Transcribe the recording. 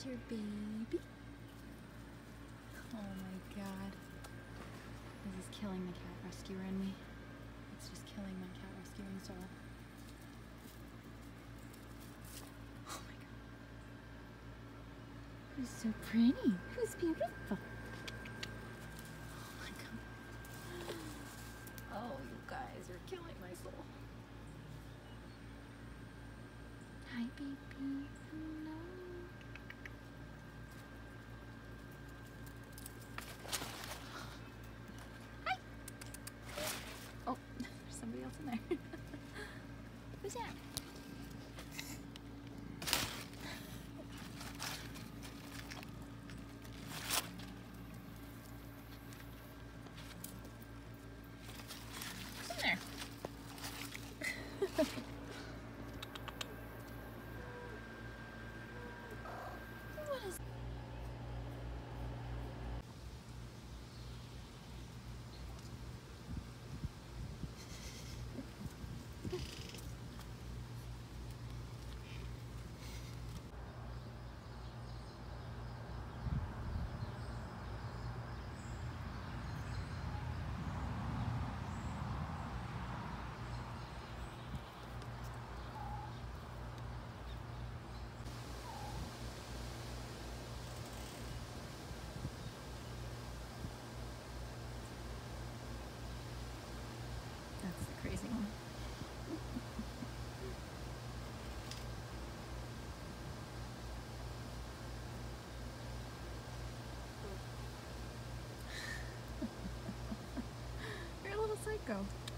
That's your baby. Oh my god. This is killing the cat rescuer in me. It's just killing my cat rescuing soul. Oh my god. Who's so pretty? Who's beautiful? Oh my god. Oh, you guys are killing my soul. Hi, baby. Hello. Hi. Oh, there's somebody else in there. Who's that? Who's in there? go.